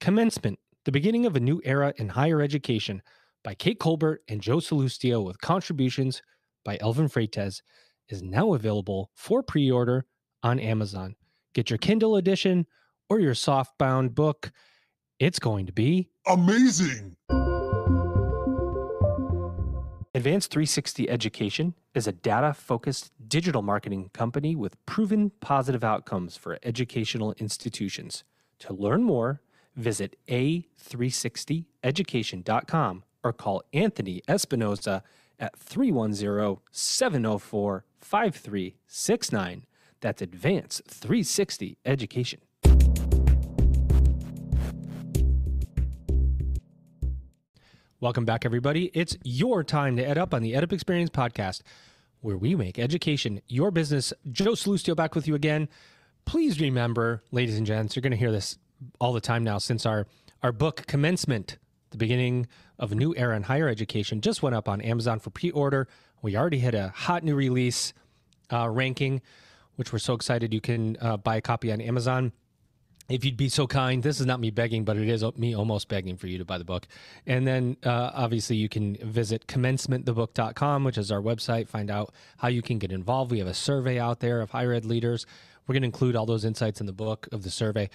Commencement, the beginning of a new era in higher education by Kate Colbert and Joe Sallustio, with contributions by Elvin Freytes is now available for pre order on Amazon. Get your Kindle edition or your softbound book. It's going to be amazing. Advance 360 Education is a data focused digital marketing company with proven positive outcomes for educational institutions. To learn more, visit a360education.com or call Anthony Espinoza at 310 704 5369. That's Advance 360 Education. Welcome back, everybody. It's your time to ed up on the EdUp Experience podcast, where we make education your business. Joe Sallustio back with you again. Please remember, ladies and gents, you're going to hear this all the time now since our, our book, Commencement, the beginning of a new era in higher education, just went up on Amazon for pre order. We already hit a hot new release uh, ranking, which we're so excited you can uh, buy a copy on Amazon if you'd be so kind, this is not me begging, but it is me almost begging for you to buy the book. And then uh, obviously you can visit commencementthebook.com, which is our website, find out how you can get involved. We have a survey out there of higher ed leaders. We're going to include all those insights in the book of the survey.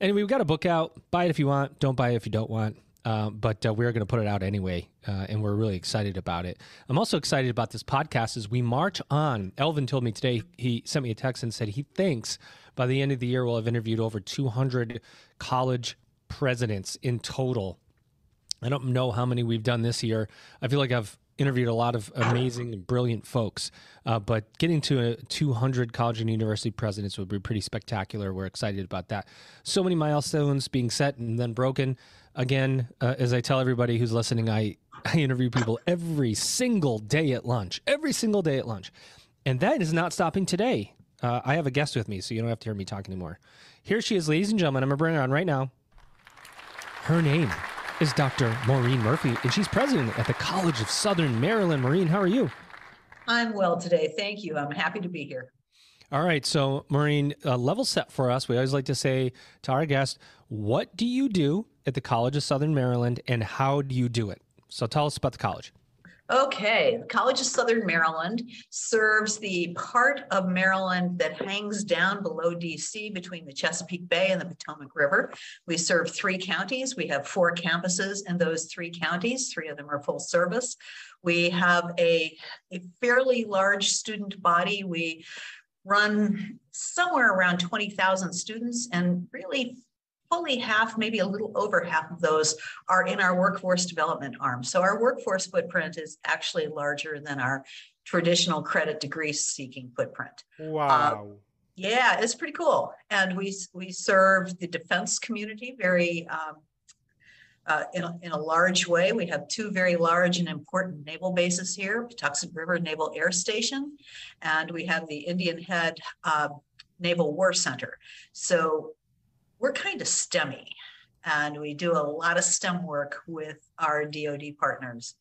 Anyway, we've got a book out. Buy it if you want. Don't buy it if you don't want. Uh, but uh, we're going to put it out anyway, uh, and we're really excited about it. I'm also excited about this podcast as we march on. Elvin told me today, he sent me a text and said he thinks by the end of the year, we'll have interviewed over 200 college presidents in total. I don't know how many we've done this year. I feel like I've interviewed a lot of amazing and brilliant folks, uh, but getting to a 200 college and university presidents would be pretty spectacular. We're excited about that. So many milestones being set and then broken. Again, uh, as I tell everybody who's listening, I, I interview people every single day at lunch, every single day at lunch. And that is not stopping today. Uh, I have a guest with me, so you don't have to hear me talk anymore. Here she is, ladies and gentlemen. I'm going to bring her on right now. Her name is Dr. Maureen Murphy, and she's president at the College of Southern Maryland. Maureen, how are you? I'm well today. Thank you. I'm happy to be here. All right. So, Maureen, uh, level set for us. We always like to say to our guest, what do you do at the College of Southern Maryland and how do you do it? So, tell us about the college. Okay, the College of Southern Maryland serves the part of Maryland that hangs down below DC between the Chesapeake Bay and the Potomac River. We serve three counties. We have four campuses in those three counties. Three of them are full service. We have a, a fairly large student body. We run somewhere around 20,000 students and really fully half, maybe a little over half of those are in our workforce development arm. So our workforce footprint is actually larger than our traditional credit degree seeking footprint. Wow. Uh, yeah, it's pretty cool. And we, we serve the defense community very um, uh, in, a, in a large way. We have two very large and important naval bases here, Patuxent River Naval Air Station, and we have the Indian Head uh, Naval War Center. So we're kind of STEMmy and we do a lot of STEM work with our DoD partners.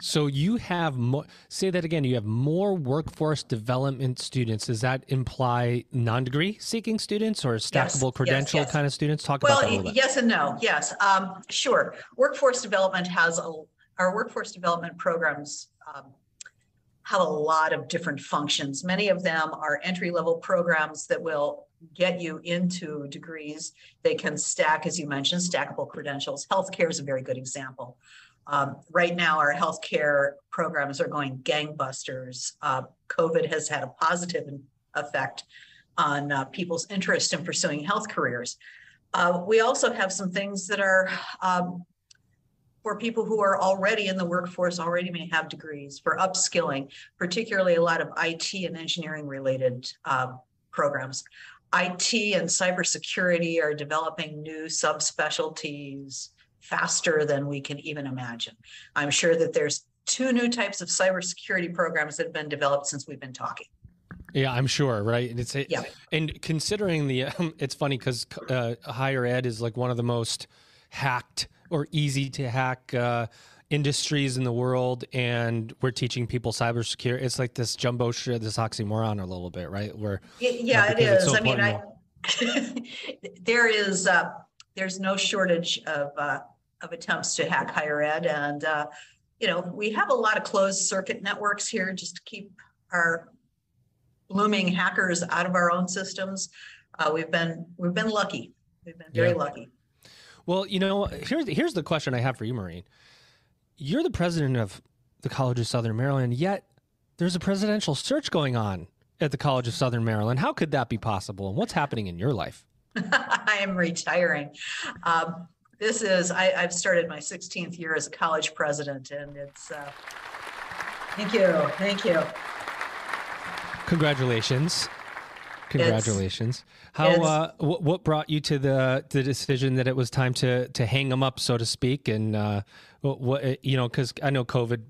So you have more, say that again, you have more workforce development students. Does that imply non-degree seeking students or stackable yes, credential yes, yes. kind of students? Talk well, about that a little bit. Yes and no. Yes, um, sure. Workforce development has a, our workforce development programs um, have a lot of different functions. Many of them are entry level programs that will get you into degrees. They can stack, as you mentioned, stackable credentials. Healthcare is a very good example. Um, right now, our healthcare programs are going gangbusters. Uh, COVID has had a positive effect on uh, people's interest in pursuing health careers. Uh, we also have some things that are um, for people who are already in the workforce, already may have degrees for upskilling, particularly a lot of IT and engineering related uh, programs. IT and cybersecurity are developing new subspecialties faster than we can even imagine. I'm sure that there's two new types of cybersecurity programs that have been developed since we've been talking. Yeah, I'm sure, right? And it's yeah. and considering the, um, it's funny because uh, higher ed is like one of the most hacked or easy to hack uh, industries in the world, and we're teaching people cybersecurity. It's like this jumbo shit, this oxymoron a little bit, right? Where yeah, it is. So I mean, I, there is uh, there's no shortage of, uh, of attempts to hack higher ed. And, uh, you know, we have a lot of closed circuit networks here just to keep our blooming hackers out of our own systems. Uh, we've been, we've been lucky. We've been very Yeah. lucky. Well, you know, here's here's the question I have for you, Maureen. You're the president of the College of Southern Maryland, yet there's a presidential search going on at the College of Southern Maryland. How could that be possible? And what's happening in your life? I am retiring. Um, this is, I, I've started my 16th year as a college president and it's, uh, thank you, thank you. Congratulations. Congratulations. How it's- uh, what, what brought you to the the decision that it was time to to hang them up, so to speak, and uh, what, what you know, because I know COVID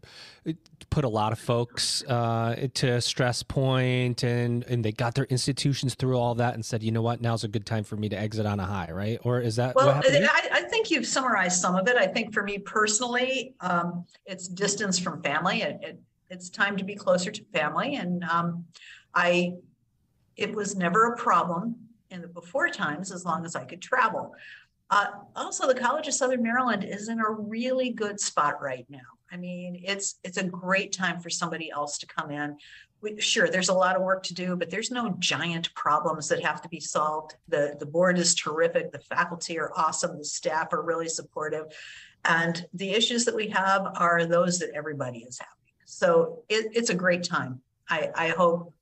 put a lot of folks uh, to a stress point, and and they got their institutions through all that, and said, you know what, now's a good time for me to exit on a high, right? Or is that Well, what happened? to you? I, I think you've summarized some of it. I think for me personally, um, it's distance from family. It, it, it's time to be closer to family. And um, I, it was never a problem in the before times as long as I could travel. Uh, also, the College of Southern Maryland is in a really good spot right now. I mean, it's it's a great time for somebody else to come in. We, sure, there's a lot of work to do, but there's no giant problems that have to be solved. The the board is terrific. The faculty are awesome. The staff are really supportive, and the issues that we have are those that everybody is having. So it, it's a great time. I, I hope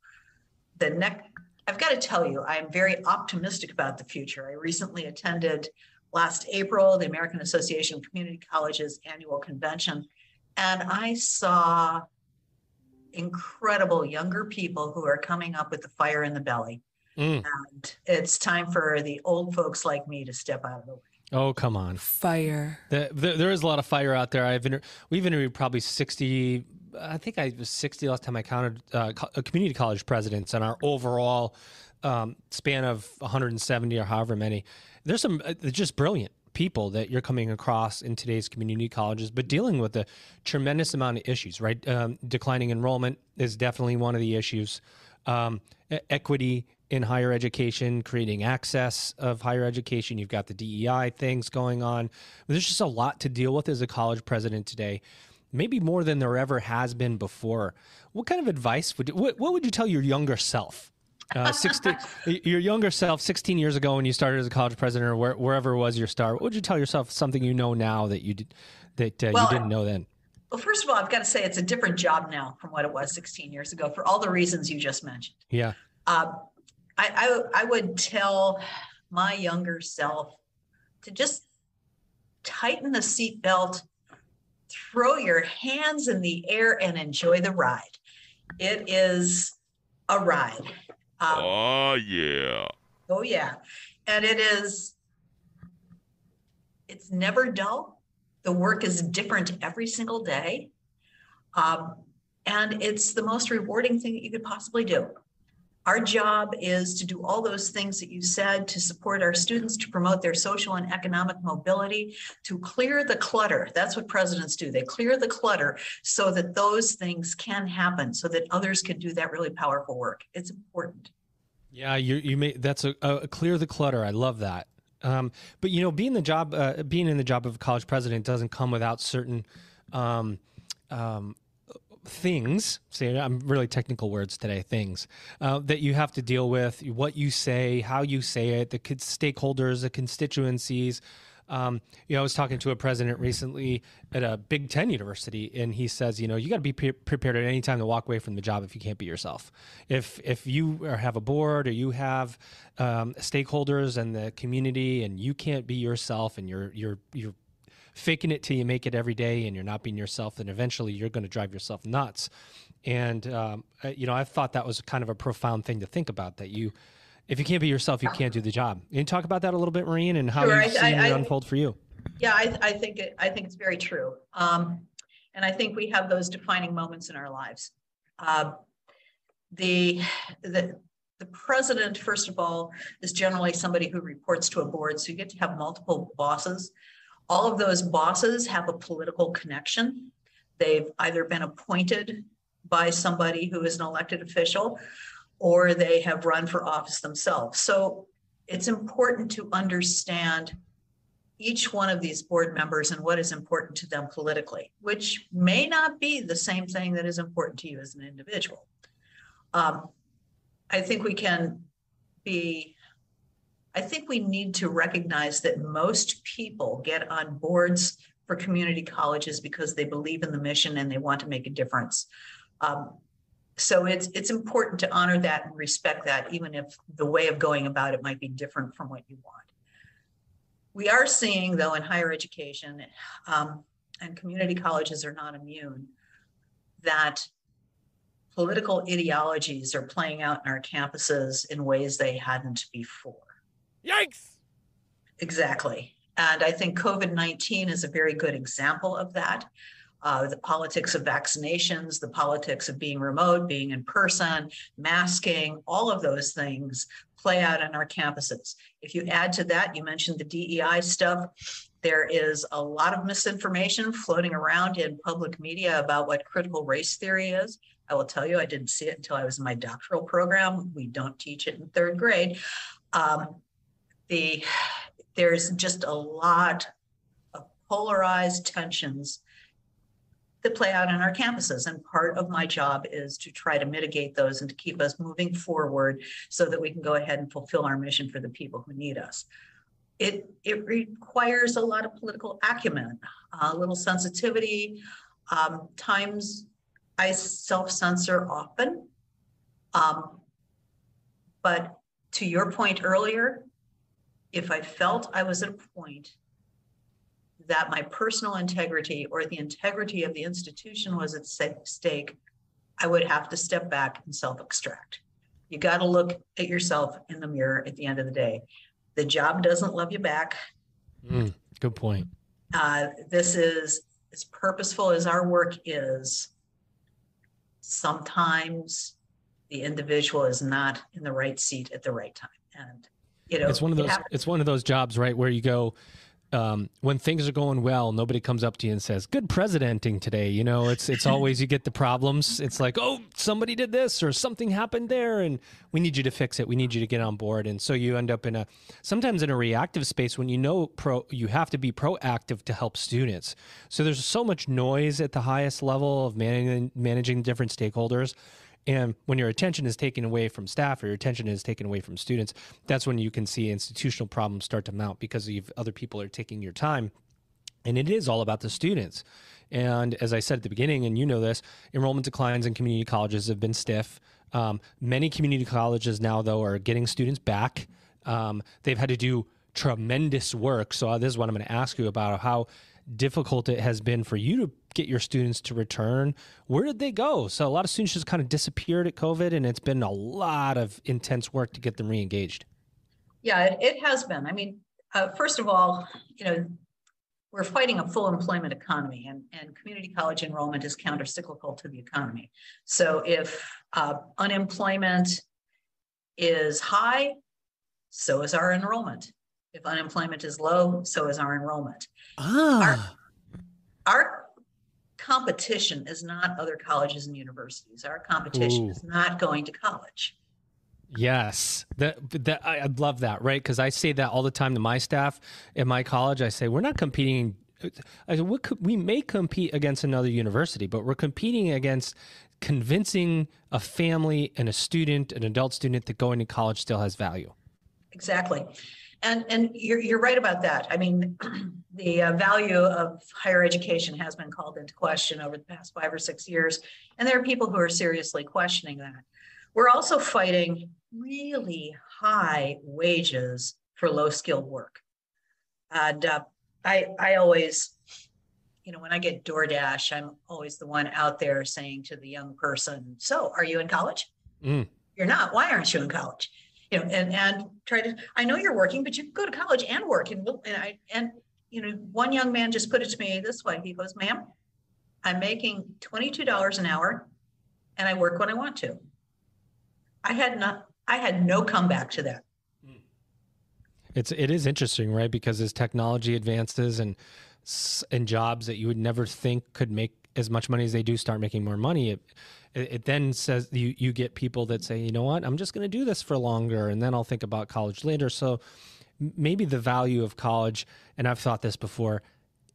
the next. I've got to tell you, I'm very optimistic about the future. I recently attended last April the American Association of Community Colleges annual convention, and I saw incredible younger people who are coming up with the fire in the belly. Mm. And it's time for the old folks like me to step out of the way. Oh, come on. Fire. The, the, there is a lot of fire out there. I've inter- we've interviewed probably sixty. I think I was sixty last time I counted uh, uh, community college presidents, and our overall um, span of 170 or however many. There's some uh, just brilliant people that you're coming across in today's community colleges, but dealing with a tremendous amount of issues. Right, um, declining enrollment is definitely one of the issues. Um, equity in higher education, creating access of higher education. You've got the DEI things going on. There's just a lot to deal with as a college president today, maybe more than there ever has been before. What kind of advice would you, what, what would you tell your younger self? Uh, 16, your younger self, 16 years ago when you started as a college president or where, wherever was your start, what would you tell yourself something you know now that you did, that uh, Well, you didn't know then? Well, first of all, I've got to say it's a different job now from what it was 16 years ago for all the reasons you just mentioned. Yeah. Um, I, I, I would tell my younger self to just tighten the seatbelt, throw your hands in the air, and enjoy the ride. It is a ride. Um, Oh yeah. Oh, yeah. And it is, it's never dull. The work is different every single day. Um, and it's the most rewarding thing that you could possibly do. Our job is to do all those things that you said to support our students, to promote their social and economic mobility, to clear the clutter. That's what presidents do. They clear the clutter so that those things can happen, so that others can do that really powerful work. It's important. Yeah, you you made that's a, a clear the clutter. I love that. Um, but you know, being the job, uh, being in the job of a college president doesn't come without certain um, um, things. see I'm really technical words today. Things uh, that you have to deal with, what you say, how you say it, the stakeholders, the constituencies. Um, you know, I was talking to a president recently at a Big Ten university, and he says, you know, you got to be pre- prepared at any time to walk away from the job if you can't be yourself. If if you have a board or you have um, stakeholders and the community, and you can't be yourself, and you're you're you're faking it till you make it every day, and you're not being yourself, then eventually you're going to drive yourself nuts. And um, uh, you know, I thought that was kind of a profound thing to think about. That you, if you can't be yourself, you can't do the job. Can you talk about that a little bit, Maureen, and how Sure, seen I- it unfold for you? Yeah, I, I think it, I think it's very true. Um, and I think we have those defining moments in our lives. Um, the, the, the president, first of all, is generally somebody who reports to a board. So you get to have multiple bosses. All of those bosses have a political connection. They've either been appointed by somebody who is an elected official or they have run for office themselves. So it's important to understand each one of these board members and what is important to them politically, which may not be the same thing that is important to you as an individual. Um, I think we can be, I think we need to recognize that most people get on boards for community colleges because they believe in the mission and they want to make a difference. Um, so it's it's important to honor that and respect that, even if the way of going about it might be different from what you want. We are seeing, though, in higher education, um, and community colleges are not immune, that political ideologies are playing out in our campuses in ways they hadn't before. Yikes! Exactly. And I think COVID 19 is a very good example of that. Uh, the politics of vaccinations, the politics of being remote, being in person, masking, all of those things play out on our campuses. If you add to that, you mentioned the DEI stuff. There is a lot of misinformation floating around in public media about what critical race theory is. I will tell you, I didn't see it until I was in my doctoral program. We don't teach it in third grade. Um, the there's just a lot of polarized tensions that play out on our campuses. And part of my job is to try to mitigate those and to keep us moving forward so that we can go ahead and fulfill our mission for the people who need us. It, it requires a lot of political acumen, a little sensitivity. Um, times I self censor often. Um, but to your point earlier, if I felt I was at a point that my personal integrity or the integrity of the institution was at stake, I would have to step back and self extract. You got to look at yourself in the mirror at the end of the day. The job doesn't love you back. Mm, good point. Uh, this is as purposeful as our work is. Sometimes the individual is not in the right seat at the right time, and you know it's one of those. It's one of those jobs, right, where you go um, when things are going well, nobody comes up to you and says, "Good presidenting today." You know, it's it's always you get the problems. It's like, "Oh, somebody did this or something happened there, and we need you to fix it. We need you to get on board." And so you end up in a sometimes in a reactive space when you know pro you have to be proactive to help students. So there's so much noise at the highest level of managing managing different stakeholders and when your attention is taken away from staff or your attention is taken away from students, that's when you can see institutional problems start to mount because you've, other people are taking your time. And it is all about the students. And as I said at the beginning, and you know this, enrollment declines in community colleges have been stiff. Um, many community colleges now, though, are getting students back. Um, they've had to do tremendous work. So, this is what I'm going to ask you about how difficult it has been for you to get your students to return. Where did they go? So a lot of students just kind of disappeared at COVID, and it's been a lot of intense work to get them re-engaged. Yeah, it, it has been. I mean, uh, first of all, you know, we're fighting a full employment economy, and, and community college enrollment is countercyclical to the economy. So if uh, unemployment is high, so is our enrollment. If unemployment is low, so is our enrollment. Ah. Our, our competition is not other colleges and universities. Our competition Ooh. is not going to college. Yes, that that I love that, right? Because I say that all the time to my staff at my college. I say we're not competing. I said, we may compete against another university, but we're competing against convincing a family and a student, an adult student, that going to college still has value. Exactly. And, and you're, you're right about that. I mean, the uh, value of higher education has been called into question over the past five or six years. And there are people who are seriously questioning that. We're also fighting really high wages for low skilled work. And uh, I, I always, you know, when I get DoorDash, I'm always the one out there saying to the young person, So, are you in college? Mm. You're not. Why aren't you in college? You know, and and try to. I know you're working, but you go to college and work. And and I and you know, one young man just put it to me this way. He goes, "Ma'am, I'm making twenty two dollars an hour, and I work when I want to." I had not. I had no comeback to that. It's it is interesting, right? Because as technology advances and and jobs that you would never think could make as much money as they do start making more money, it, it, then says you you get people that say, you know what, I'm just going to do this for longer, and then I'll think about college later. So maybe the value of college, and I've thought this before,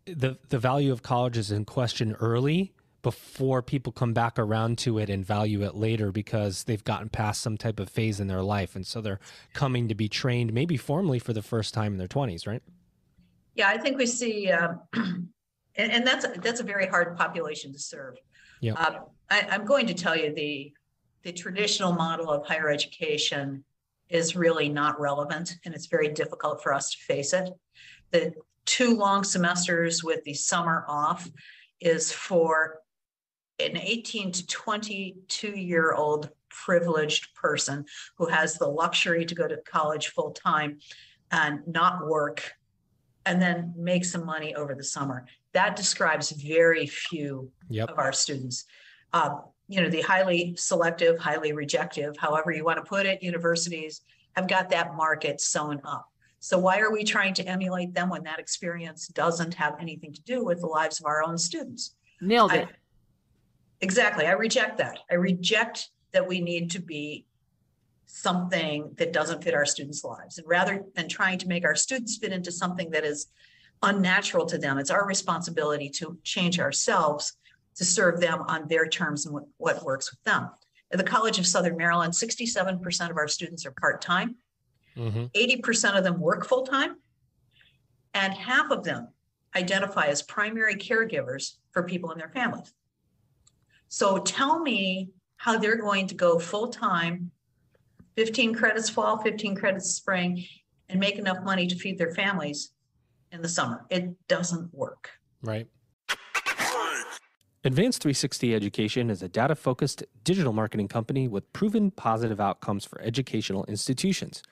the the value of college is in question early before people come back around to it and value it later because they've gotten past some type of phase in their life and so they're coming to be trained maybe formally for the first time in their 20s right yeah i think we see um, and, and, that's that's a very hard population to serve. Yeah. Uh, I, i'm going to tell you the the traditional model of higher education is really not relevant and it's very difficult for us to face it. The two long semesters with the summer off is for an 18 to 22 year old privileged person who has the luxury to go to college full time and not work and then make some money over the summer. That describes very few yep. of our students. Uh, you know, the highly selective, highly rejective, however you want to put it, universities have got that market sewn up. So why are we trying to emulate them when that experience doesn't have anything to do with the lives of our own students? Nailed it. I, Exactly. I reject that. I reject that we need to be something that doesn't fit our students' lives. And rather than trying to make our students fit into something that is unnatural to them, it's our responsibility to change ourselves to serve them on their terms and what, what works with them. At the College of Southern Maryland, 67% of our students are part time, mm-hmm. 80% of them work full time, and half of them identify as primary caregivers for people in their families. So tell me how they're going to go full time, 15 credits fall, 15 credits spring, and make enough money to feed their families in the summer. It doesn't work. Right. Advance 360 Education is a data focused digital marketing company with proven positive outcomes for educational institutions.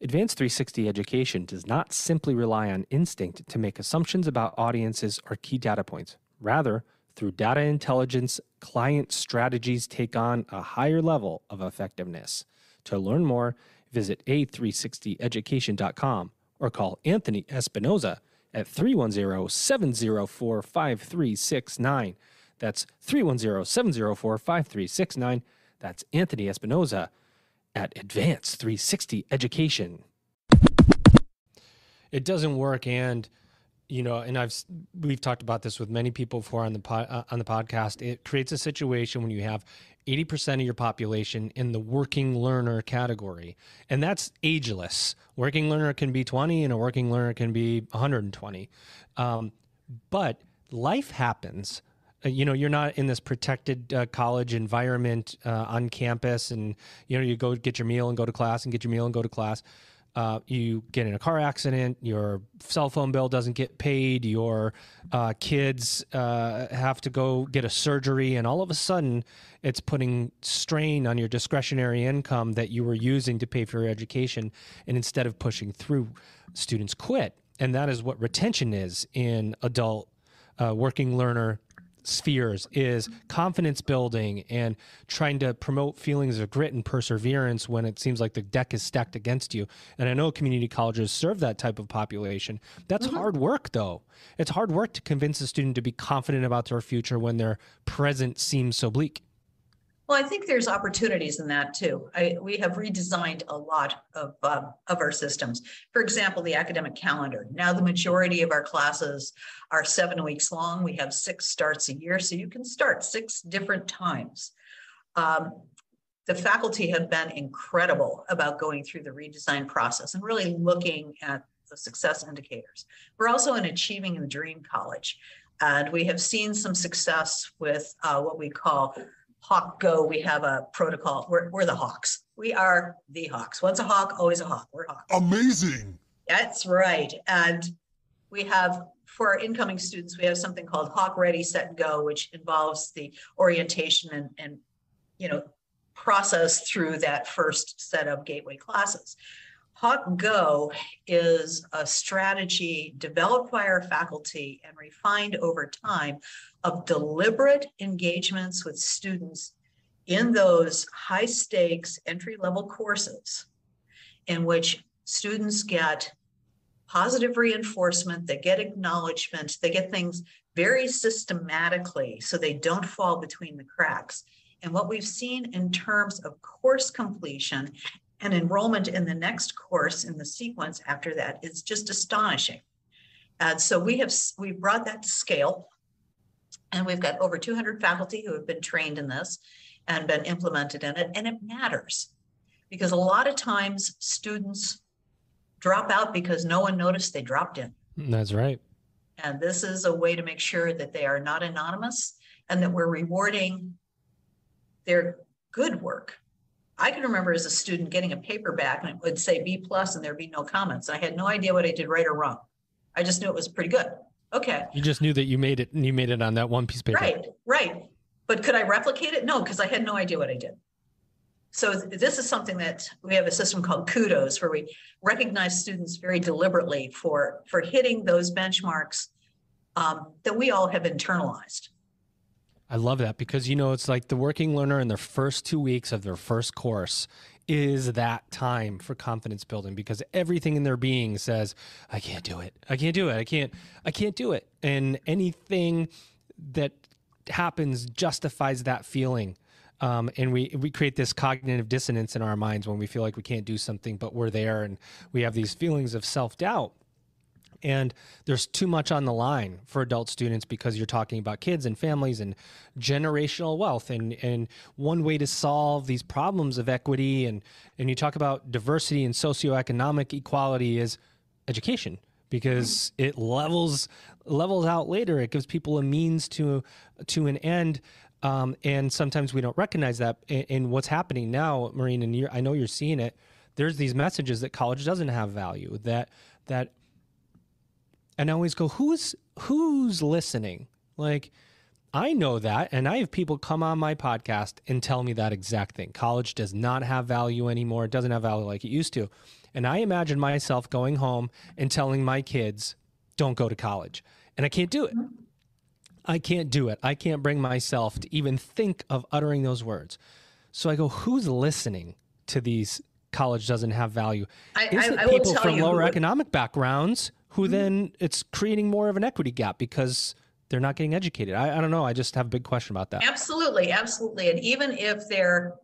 Advance 360 Education does not simply rely on instinct to make assumptions about audiences or key data points. Rather, through data intelligence, client strategies take on a higher level of effectiveness. To learn more, visit a360education.com or call Anthony Espinoza at 310 704 5369. That's 310 704 5369. That's Anthony Espinoza at Advance 360 Education. It doesn't work and you know, and I've we've talked about this with many people before on the po- uh, on the podcast. It creates a situation when you have 80% of your population in the working learner category, and that's ageless. Working learner can be 20, and a working learner can be 120. Um, but life happens. Uh, you know, you're not in this protected uh, college environment uh, on campus, and you know, you go get your meal and go to class, and get your meal and go to class uh, you get in a car accident, your cell phone bill doesn't get paid, your uh, kids uh, have to go get a surgery, and all of a sudden it's putting strain on your discretionary income that you were using to pay for your education. And instead of pushing through, students quit. And that is what retention is in adult uh, working learner spheres is confidence building and trying to promote feelings of grit and perseverance when it seems like the deck is stacked against you. And I know community colleges serve that type of population. That's mm-hmm. hard work, though. It's hard work to convince a student to be confident about their future when their present seems so bleak. Well, I think there's opportunities in that too. I, we have redesigned a lot of, uh, of our systems. For example, the academic calendar. Now, the majority of our classes are seven weeks long. We have six starts a year, so you can start six different times. Um, the faculty have been incredible about going through the redesign process and really looking at the success indicators. We're also in Achieving the Dream College, and we have seen some success with uh, what we call Hawk Go, we have a protocol. We're, we're the Hawks. We are the Hawks. Once a Hawk, always a Hawk. We're Hawks. Amazing. That's right. And we have, for our incoming students, we have something called Hawk Ready, Set, Go, which involves the orientation and, and you know, process through that first set of gateway classes. Hawk Go is a strategy developed by our faculty and refined over time of deliberate engagements with students in those high stakes entry level courses in which students get positive reinforcement, they get acknowledgement, they get things very systematically so they don't fall between the cracks. And what we've seen in terms of course completion and enrollment in the next course in the sequence after that is just astonishing. And so we have we brought that to scale, and we've got over 200 faculty who have been trained in this and been implemented in it, and it matters because a lot of times students drop out because no one noticed they dropped in. That's right. And this is a way to make sure that they are not anonymous and that we're rewarding their good work. I can remember as a student getting a paperback and it would say B plus and there'd be no comments. I had no idea what I did right or wrong. I just knew it was pretty good. Okay. You just knew that you made it and you made it on that one piece of paper. Right, right. But could I replicate it? No, because I had no idea what I did. So this is something that we have a system called kudos where we recognize students very deliberately for for hitting those benchmarks um, that we all have internalized. I love that because you know it's like the working learner in their first two weeks of their first course is that time for confidence building because everything in their being says, I can't do it. I can't do it. I can't, I can't do it. And anything that happens justifies that feeling. Um, and we we create this cognitive dissonance in our minds when we feel like we can't do something, but we're there, and we have these feelings of self doubt and there's too much on the line for adult students because you're talking about kids and families and generational wealth and and one way to solve these problems of equity and and you talk about diversity and socioeconomic equality is education because it levels levels out later. It gives people a means to to an end um, and sometimes we don't recognize that in, what's happening now Maureen and I know you're seeing it. There's these messages that college doesn't have value that that and I always go, who's who's listening? Like, I know that, and I have people come on my podcast and tell me that exact thing. College does not have value anymore. It doesn't have value like it used to. And I imagine myself going home and telling my kids, don't go to college. And I can't do it. I can't do it. I can't bring myself to even think of uttering those words. So I go, who's listening to these college doesn't have value? I, Is it I, people from lower economic backgrounds who mm-hmm. then it's creating more of an equity gap because they're not getting educated. I, I don't know. I just have a big question about that. Absolutely. Absolutely. And even if they're,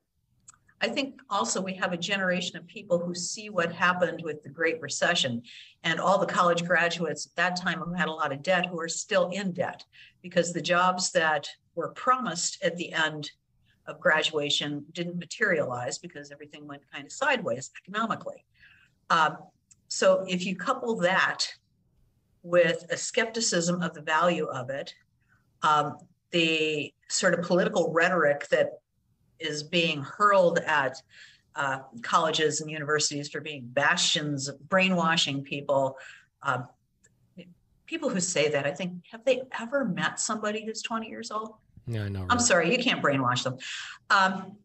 I think also we have a generation of people who see what happened with the Great Recession and all the college graduates at that time who had a lot of debt who are still in debt because the jobs that were promised at the end of graduation didn't materialize because everything went kind of sideways economically. Uh, so if you couple that with a skepticism of the value of it, um, the sort of political rhetoric that is being hurled at uh, colleges and universities for being bastions of brainwashing people. Uh, people who say that, I think, have they ever met somebody who's 20 years old? Yeah, I know. Right? I'm sorry, you can't brainwash them. Um,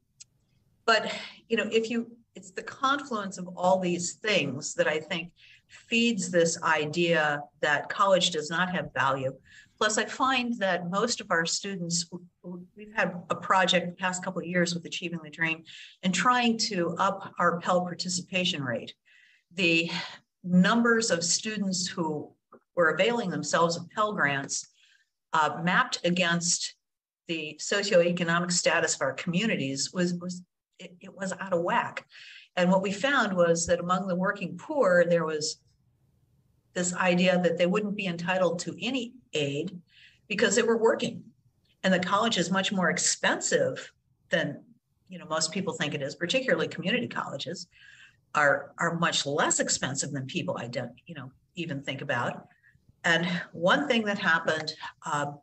but you know, if you it's the confluence of all these things that I think feeds this idea that college does not have value. Plus, I find that most of our students, we've had a project the past couple of years with Achieving the Dream and trying to up our Pell participation rate. The numbers of students who were availing themselves of Pell grants uh, mapped against the socioeconomic status of our communities was, was it, it was out of whack. And what we found was that among the working poor, there was this idea that they wouldn't be entitled to any aid because they were working. And the college is much more expensive than you know most people think it is, particularly community colleges are are much less expensive than people I don't you know even think about. And one thing that happened um,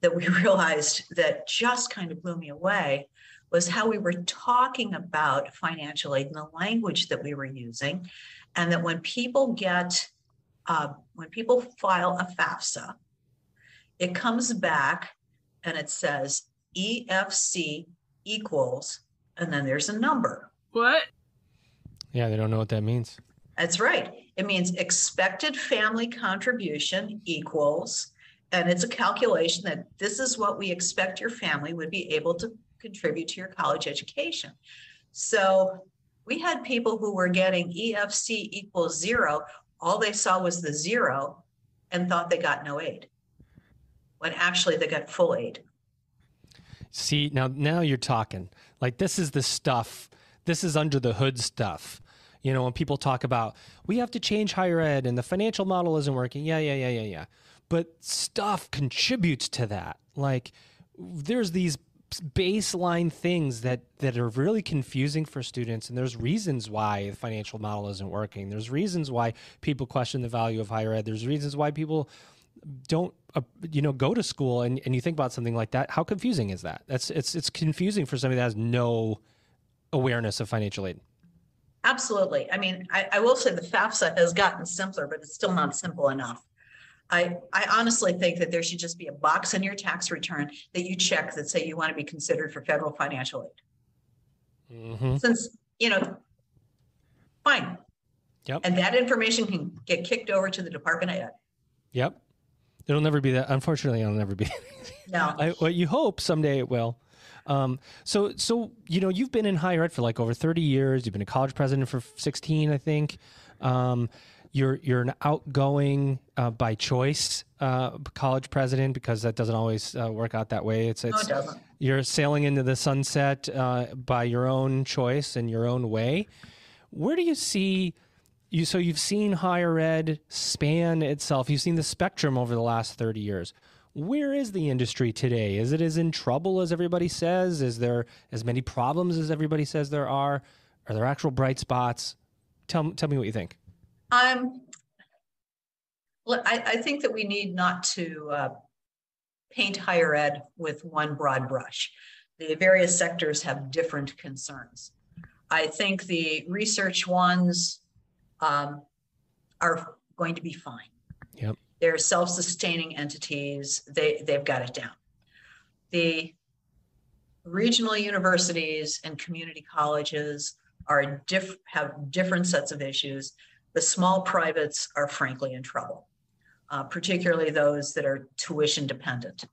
that we realized that just kind of blew me away was how we were talking about financial aid and the language that we were using. And that when people get, uh, when people file a FAFSA, it comes back and it says EFC equals, and then there's a number. What? Yeah, they don't know what that means. That's right. It means expected family contribution equals, and it's a calculation that this is what we expect your family would be able to contribute to your college education. So we had people who were getting EFC equals zero. All they saw was the zero and thought they got no aid, when actually they got full aid. See, now now you're talking. Like this is the stuff this is under the hood stuff. You know, when people talk about we have to change higher ed and the financial model isn't working. Yeah, yeah, yeah, yeah, yeah. But stuff contributes to that. Like there's these baseline things that that are really confusing for students and there's reasons why the financial model isn't working there's reasons why people question the value of higher ed there's reasons why people don't uh, you know go to school and, and you think about something like that how confusing is that that's it's it's confusing for somebody that has no awareness of financial aid Absolutely. I mean, I, I will say the FAFSA has gotten simpler, but it's still not simple enough. I, I honestly think that there should just be a box in your tax return that you check that say you want to be considered for federal financial aid. mm-hmm. Since, you know, fine. Yep. And that information can get kicked over to the Department of Ed. yep it'll never be that unfortunately it'll never be No, I, well, you hope someday it will. Um, so, so you know, you've been in higher ed for like over thirty years. You've been a college president for sixteen, I think. Um, you're you're an outgoing uh, by choice uh, college president because that doesn't always uh, work out that way. It's no, it's it you're sailing into the sunset uh, by your own choice and your own way. Where do you see you? So you've seen higher ed span itself. You've seen the spectrum over the last thirty years. Where is the industry today? Is it as in trouble as everybody says? Is there as many problems as everybody says there are? Are there actual bright spots? Tell tell me what you think. Um, I, I think that we need not to uh, paint higher ed with one broad brush. The various sectors have different concerns. I think the research ones um, are going to be fine. Yep. They're self-sustaining entities. They they've got it down. The regional universities and community colleges are diff have different sets of issues. The small privates are frankly in trouble, uh, particularly those that are tuition dependent.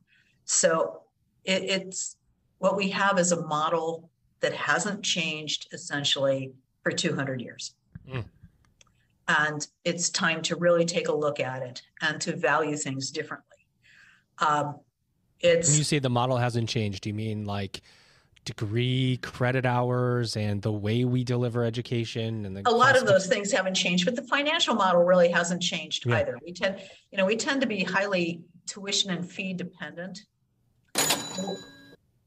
So it, it's what we have is a model that hasn't changed essentially for 200 years. Mm. And it's time to really take a look at it and to value things differently. Um, it's When you say the model hasn't changed, do you mean like degree credit hours and the way we deliver education and the a lot of those things haven't changed, but the financial model really hasn't changed Yeah. either. We tend, you know, we tend to be highly tuition and fee dependent.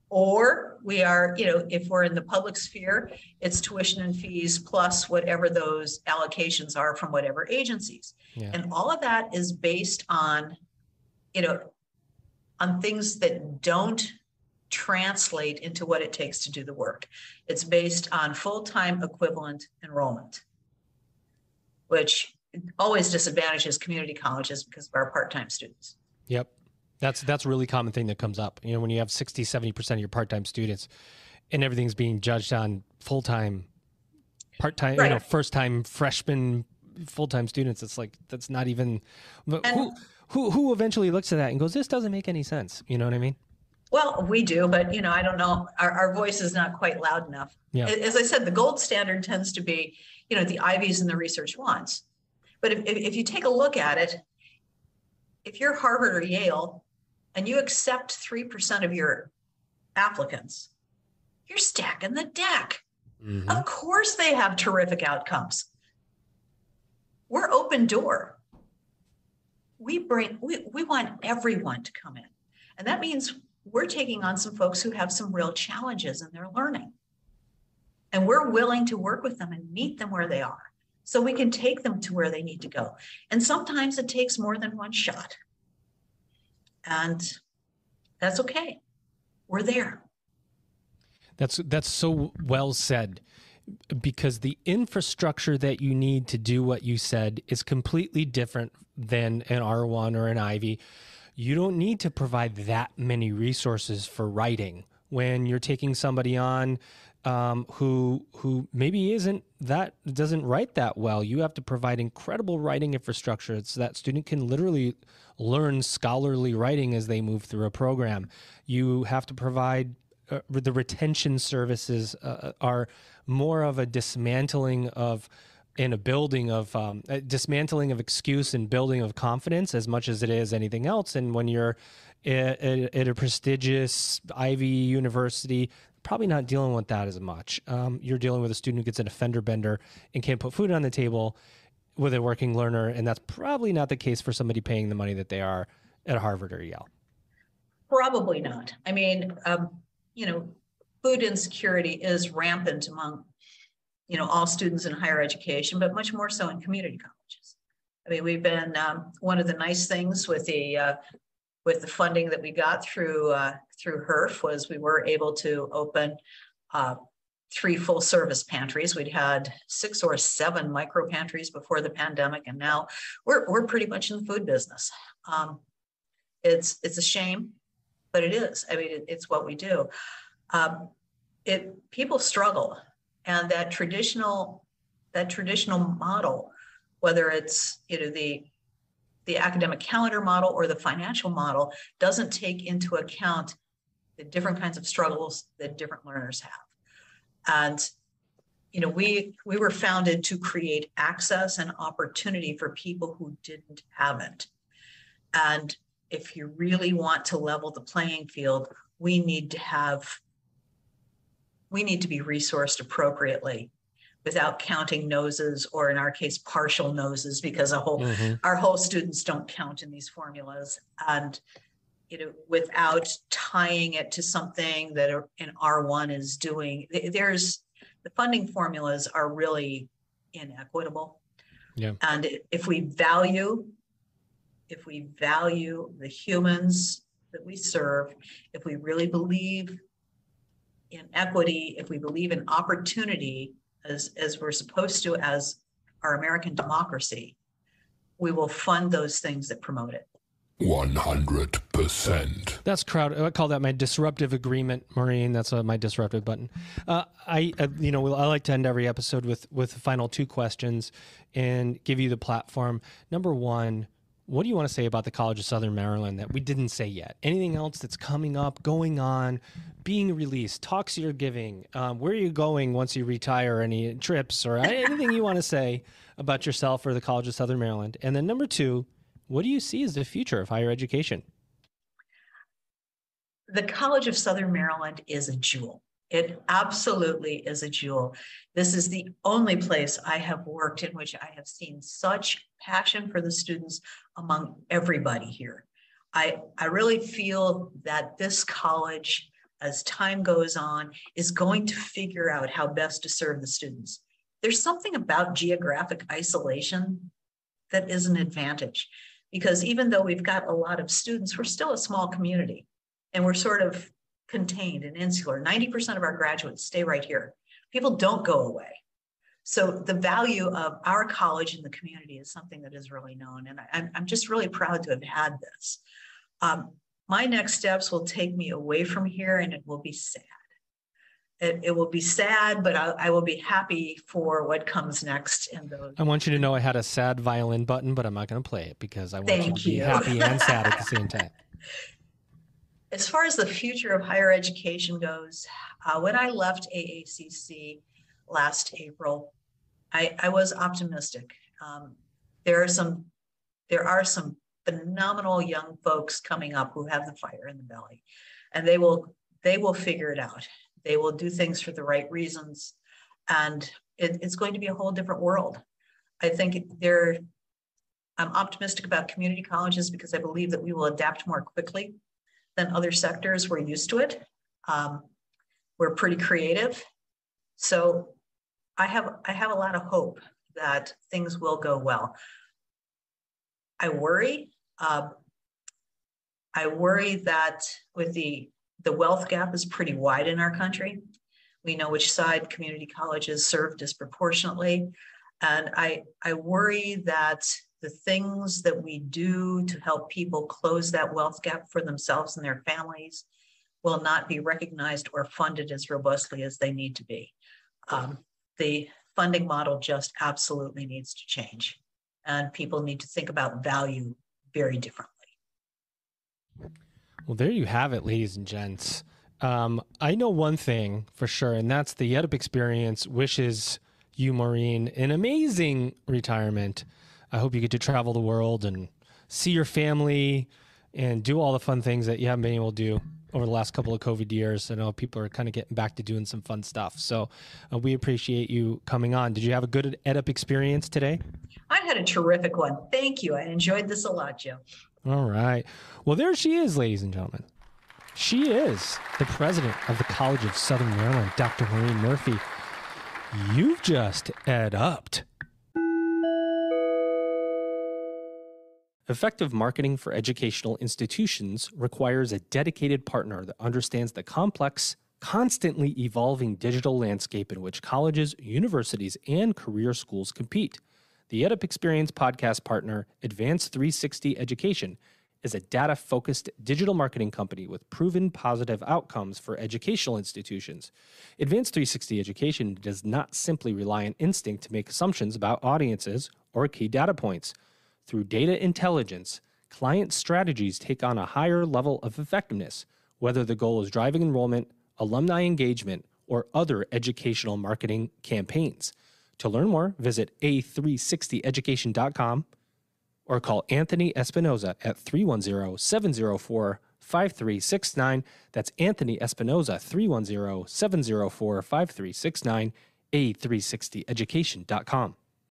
Or we are, you know, if we're in the public sphere, it's tuition and fees plus whatever those allocations are from whatever agencies. Yeah. And all of that is based on, you know, on things that don't translate into what it takes to do the work. It's based on full-time equivalent enrollment, which always disadvantages community colleges because of our part-time students. Yep. That's that's a really common thing that comes up. You know, when you have 60, 70% of your part-time students and everything's being judged on full-time part-time, you know, first-time freshman full-time students, it's like that's not even but And- who who who eventually looks at that and goes, This doesn't make any sense. You know what I mean? Well, we do, but you know, I don't know, our, our voice is not quite loud enough. Yeah. As I said, the gold standard tends to be, you know, the Ivies and the research ones. But if, if, you take a look at it, if you're Harvard or Yale and you accept three percent of your applicants, you're stacking the deck. Mhm. Of course, they have terrific outcomes. We're open door. We bring, we, we want everyone to come in. And that means we're taking on some folks who have some real challenges in their learning. And we're willing to work with them and meet them where they are so we can take them to where they need to go. And sometimes it takes more than one shot. And that's okay. We're there. That's that's so well said because the infrastructure that you need to do what you said is completely different than an R1 or an Ivy. You don't need to provide that many resources for writing when you're taking somebody on um, who who maybe isn't that doesn't write that well. You have to provide incredible writing infrastructure so that student can literally learn scholarly writing as they move through a program. You have to provide uh, the retention services uh, are more of a dismantling of in a building of um, a dismantling of excuse and building of confidence as much as it is anything else. And when you're at, a prestigious Ivy University, probably not dealing with that as much. Um, you're dealing with a student who gets an offender bender and can't put food on the table with a working learner, and that's probably not the case for somebody paying the money that they are at Harvard or Yale. Probably not. I mean, um, you know, food insecurity is rampant among, you know, all students in higher education, but much more so in community colleges. I mean, we've been um, one of the nice things with the uh, with the funding that we got through uh, through HEERF was we were able to open uh, three full service pantries. We'd had six or seven micro pantries before the pandemic, and now we're we're pretty much in the food business. Um, it's it's a shame, but it is. I mean, it, it's what we do. Um, it people struggle, and that traditional that traditional model, whether it's you know the the academic calendar model or the financial model, doesn't take into account the different kinds of struggles that different learners have. And you know, we we were founded to create access and opportunity for people who didn't have it. And if you really want to level the playing field, we need to have we need to be resourced appropriately without counting noses or in our case partial noses because a whole mm-hmm. our whole students don't count in these formulas. And you know without tying it to something that an r1 is doing there's the funding formulas are really inequitable. Yeah. And if we value if we value the humans that we serve if we really believe in equity if we believe in opportunity as, as we're supposed to as our American democracy, we will fund those things that promote it. 100%. That's crowd. I call that my disruptive agreement, Maureen. That's uh, my disruptive button. Uh, I, uh, you know, I like to end every episode with with the final two questions and give you the platform. Number one, what do you want to say about the College of Southern Maryland that we didn't say yet? Anything else that's coming up, going on, being released, talks you're giving, um, where are you going once you retire, any trips or anything you want to say about yourself or the College of Southern Maryland? And then number two, what do you see as the future of higher education? The College of Southern Maryland is a jewel. It absolutely is a jewel. This is the only place I have worked in which I have seen such passion for the students among everybody here. I, I really feel that this college, as time goes on, is going to figure out how best to serve the students. There's something about geographic isolation that is an advantage because even though we've got a lot of students, we're still a small community and we're sort of contained and insular. 90% of our graduates stay right here. People don't go away. So the value of our college in the community is something that is really known. And I, am just really proud to have had this. Um, my next steps will take me away from here and it will be sad. It, it will be sad, but I, I, will be happy for what comes next. In those. I want you to know I had a sad violin button, but I'm not going to play it because I want Thank you to be happy and sad at the same time. As far as the future of higher education goes, uh, when I left AACC last April, I, I was optimistic. Um, there are some, there are some phenomenal young folks coming up who have the fire in the belly, and they will, they will figure it out. They will do things for the right reasons, and it, it's going to be a whole different world. I think there. I'm optimistic about community colleges because I believe that we will adapt more quickly than other sectors. We're used to it. Um, we're pretty creative. So I have I have a lot of hope that things will go well. I worry. Uh, I worry that with the the wealth gap is pretty wide in our country. We know which side community colleges serve disproportionately, and I I worry that the things that we do to help people close that wealth gap for themselves and their families will not be recognized or funded as robustly as they need to be. Um, the funding model just absolutely needs to change, and people need to think about value very differently. Well, there you have it, ladies and gents. Um, I know one thing for sure, and that's the EdUp experience wishes you, Maureen, an amazing retirement. I hope you get to travel the world and see your family and do all the fun things that you haven't been able to do over the last couple of COVID years. I know people are kind of getting back to doing some fun stuff. So uh, we appreciate you coming on. Did you have a good EdUp experience today? I had a terrific one. Thank you. I enjoyed this a lot, Joe. All right. Well, there she is, ladies and gentlemen. She is the president of the College of Southern Maryland, Dr. Maureen Murphy. You've just ed upped. Effective marketing for educational institutions requires a dedicated partner that understands the complex, constantly evolving digital landscape in which colleges, universities, and career schools compete. The EdUp Experience podcast partner, Advance 360 Education, is a data focused digital marketing company with proven positive outcomes for educational institutions. Advance 360 Education does not simply rely on instinct to make assumptions about audiences or key data points. Through data intelligence, client strategies take on a higher level of effectiveness, whether the goal is driving enrollment, alumni engagement, or other educational marketing campaigns. To learn more, visit a360education.com or call Anthony Espinoza at 310 704 5369. That's Anthony Espinoza, 310 704 5369, a360education.com.